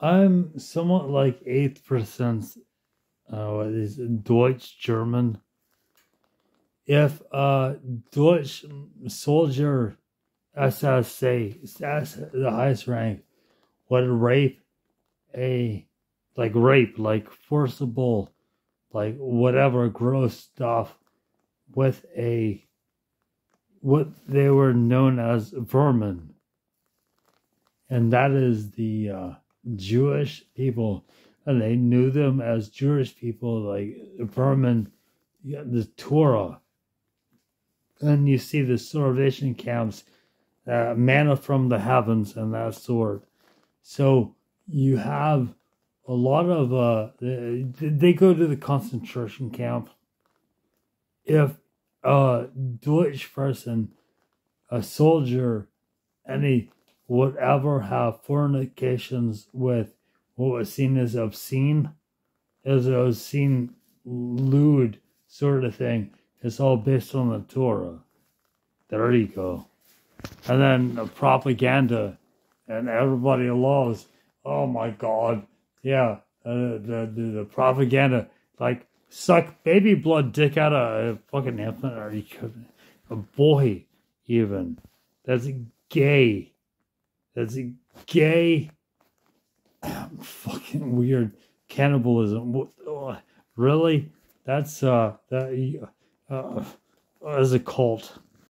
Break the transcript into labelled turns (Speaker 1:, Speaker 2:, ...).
Speaker 1: I'm somewhat like 8% Uh, what is it, Deutsch German? If a Deutsch soldier, SSA, that's the highest rank, would rape a like rape, like forcible, like whatever gross stuff with a what they were known as vermin. And that is the uh, Jewish people. And they knew them as Jewish people, like yeah, the Torah. And you see the starvation camps, uh, manna from the heavens, and that sort. So you have a lot of uh they go to the concentration camp if a Deutsch person, a soldier, any would ever have fornications with what was seen as obscene, as obscene, lewd sort of thing, it's all based on the Torah. There you go. And then the propaganda, and everybody loves, oh my God, yeah, uh, the, the, the propaganda, like suck baby blood dick out of a fucking infant or you could, a boy even. That's gay. That's a gay. fucking weird cannibalism. Really? That's uh that uh, as a cult.